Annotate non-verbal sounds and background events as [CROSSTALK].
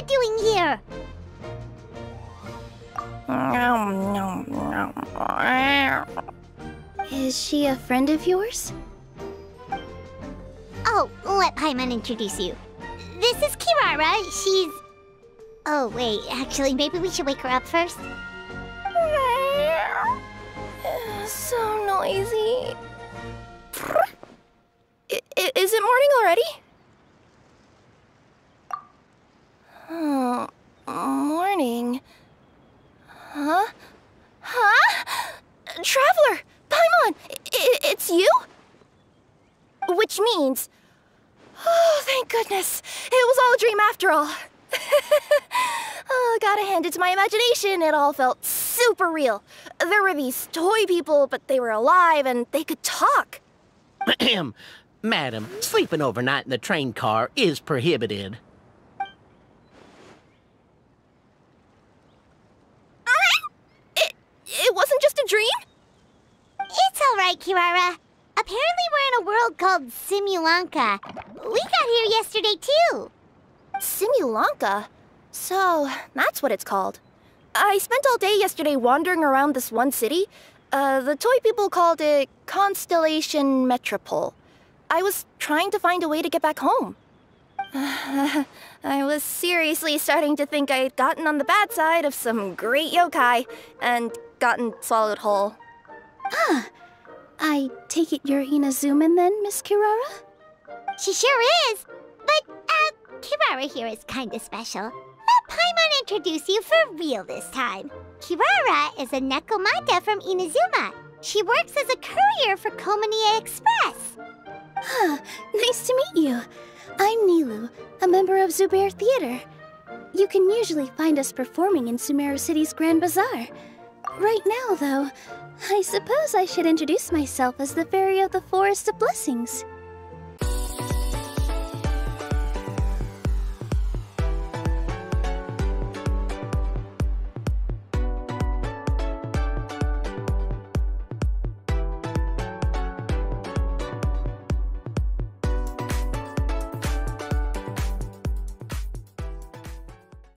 Kirara doing here? Is she a friend of yours? Oh, let Paimon introduce you. This is Kirara. She's... Oh, wait. Actually, maybe we should wake her up first. [LAUGHS] So noisy. I- i- is it morning already? Oh, morning. Huh? Huh? Traveler! Paimon! It's you? Which means... Oh, thank goodness. It was all a dream after all. [LAUGHS] oh, gotta hand it to my imagination. It all felt super real. There were these toy people, but they were alive and they could talk. [CLEARS THROAT] Madam, sleeping overnight in the train car is prohibited. It, it wasn't just a dream? It's all right, Kirara. Apparently we're in a world called Simulanka. We got here yesterday, too. Simulanka? So, that's what it's called. I spent all day yesterday wandering around this one city. Uh, the toy people called it Constellation Metropole. I was trying to find a way to get back home. [SIGHS] I was seriously starting to think I'd gotten on the bad side of some great yokai and gotten swallowed whole. Ah, I take it you're Inazuman then, Miss Kirara? She sure is. But, uh, Kirara here is kinda special. Let Paimon introduce you for real this time. Kirara is a Nekomata from Inazuma. She works as a courier for Komaniya Express. Ah, nice to meet you. I'm Nilou, a member of Zubayr Theater. You can usually find us performing in Sumeru City's Grand Bazaar. Right now, though, I suppose I should introduce myself as the Fairy of the Forest of Blessings.